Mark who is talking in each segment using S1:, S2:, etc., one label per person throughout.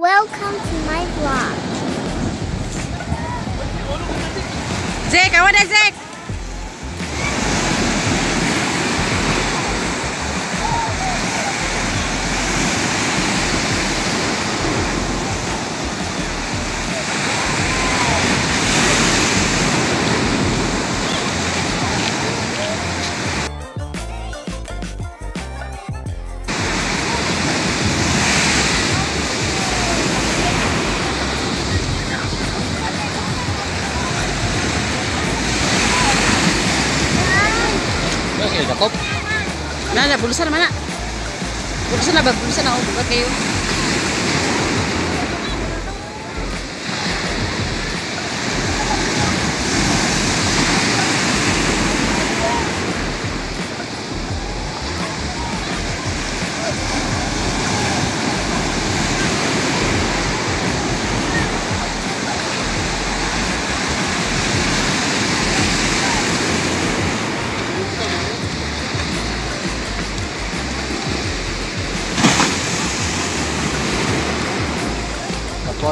S1: Welcome to my vlog.
S2: Zach, I
S3: want that
S2: Zach. Na mana? Bulusan na ba? Bulusan na ako. Buka kayo.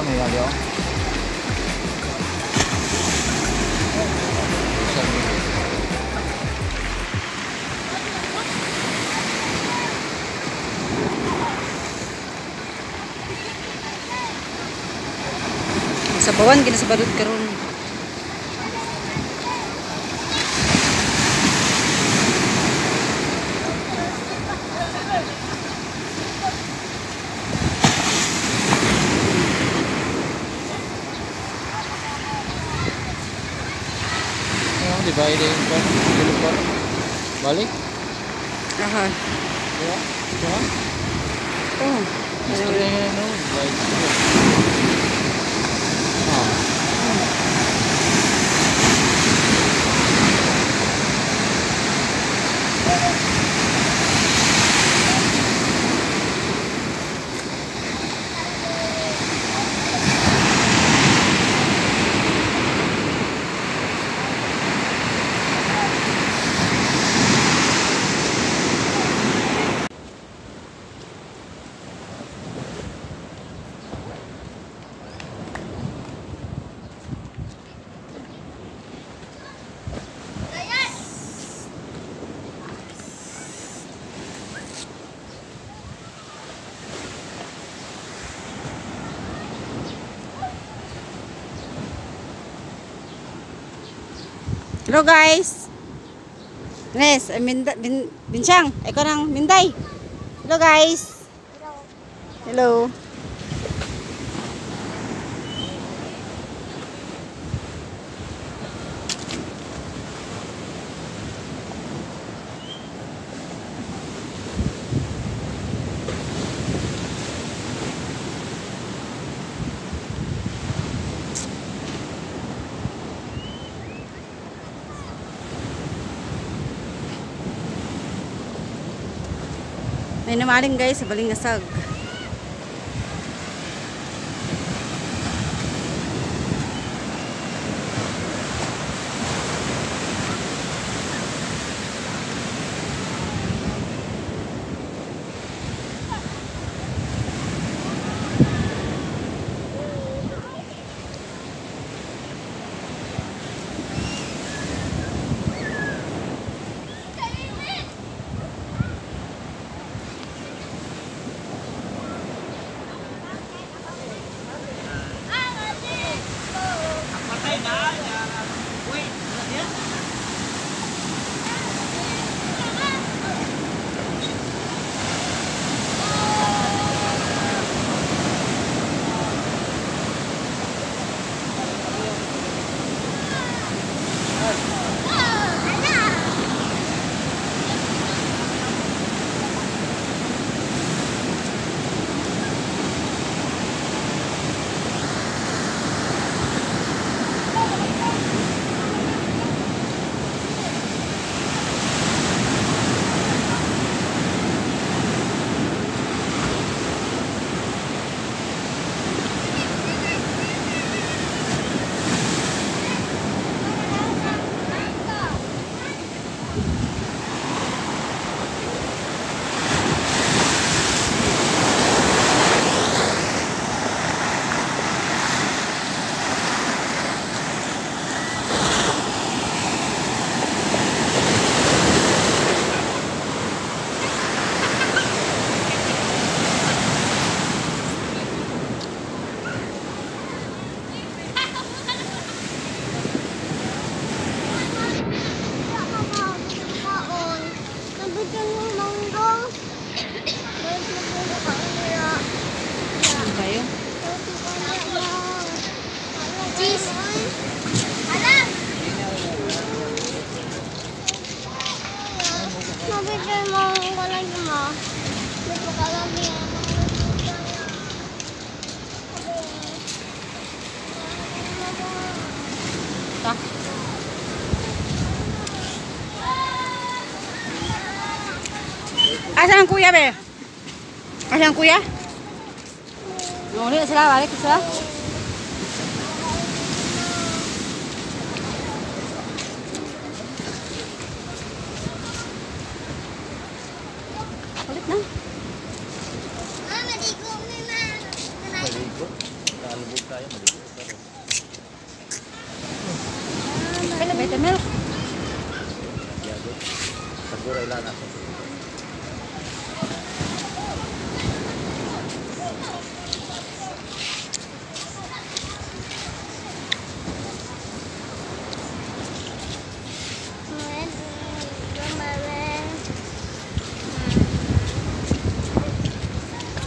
S3: Nih ya, dia.
S2: Sa bawan, ginasabalod karon.
S3: Di ini kan. Balik.
S2: Aha.
S3: Ya, cuma.
S2: Oh.
S3: No. Ah,
S2: Hello guys. Nes, eh, Minda, bin, Binsang, ikaw ng Minday. Hello guys. Hello. May namaling guys sa Balingasag. kita asan kuya be. Asan kuya. Nuri sila balik sila Kulit na
S4: Mama, di
S2: Mama. like a milk.
S4: Yeah, good. Sagura ilana.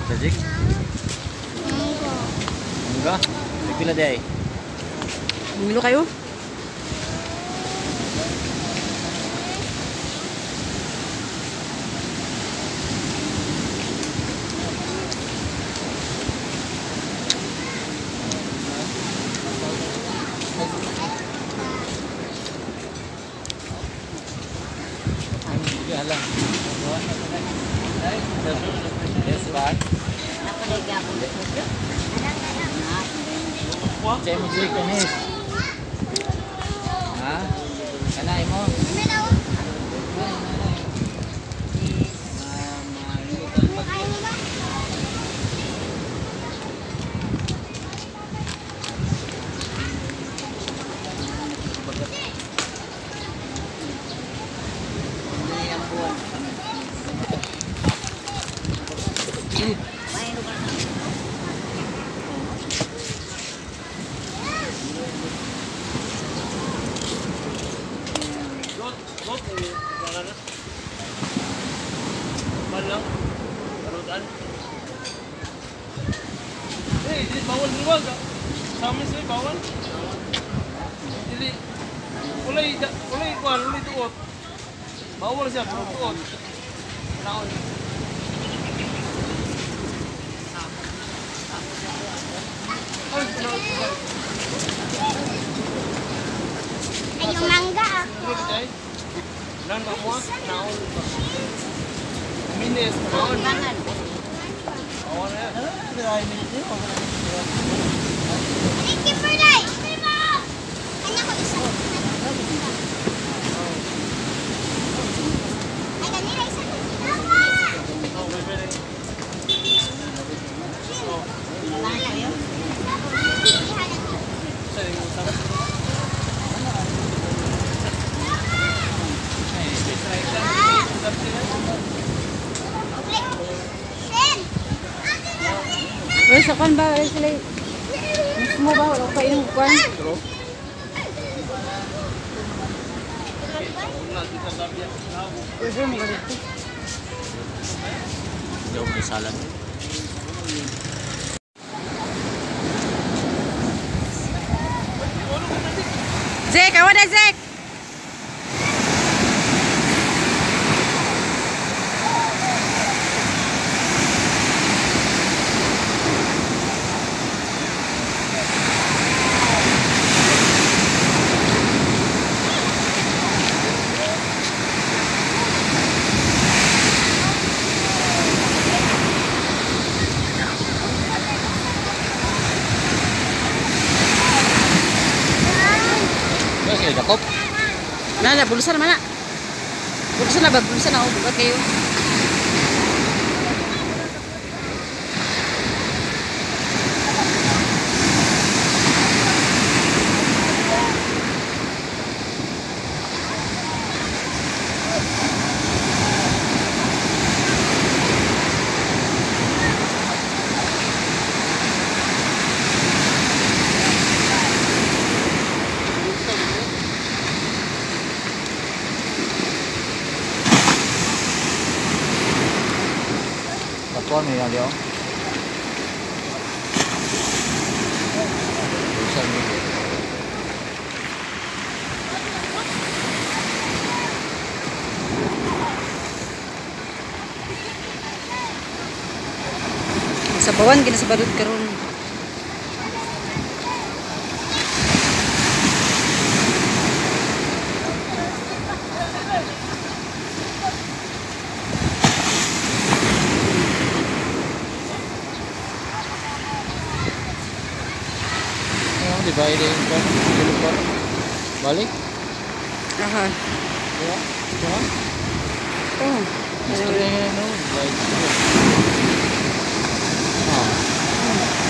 S4: Magic? Mangga. Mangga? Nagpila day?
S2: Bumilo kayo?
S3: quá một cái này Hả? Cái? Cái này đâu Thank you. ఇది బాగుంది ఇంకోక సమస్య బాగుంది ఇది ఉలై ఉలై వాళ్ళు ఉలై తో బాగుంది సార్
S1: రావాలి Ayaw mangga ako.
S3: Lan ba mo? Naon ba? Mines, naon. Naon. Naon. Naon. Naon. Naon. Naon. Naon.
S1: Thank you for life.
S2: kan ba eh, sila eh? mismo ba o kayo ng kwan Pwede mo ganito.
S4: Hindi ako may salad.
S2: Zek, I want a Zek!
S4: Ano sila dakop?
S2: Na, na, bulusan naman na. Bulusan na ba? Bulusan na. Oh, bukat.
S4: Mo yan, yo. Busan mo.
S2: Sa bawan, ginasabadod karon.
S3: di ba Friday kan balik?
S2: Aha.
S3: Ya ya.
S2: Oh
S3: Yesterday, ya, ya. no, like, oh.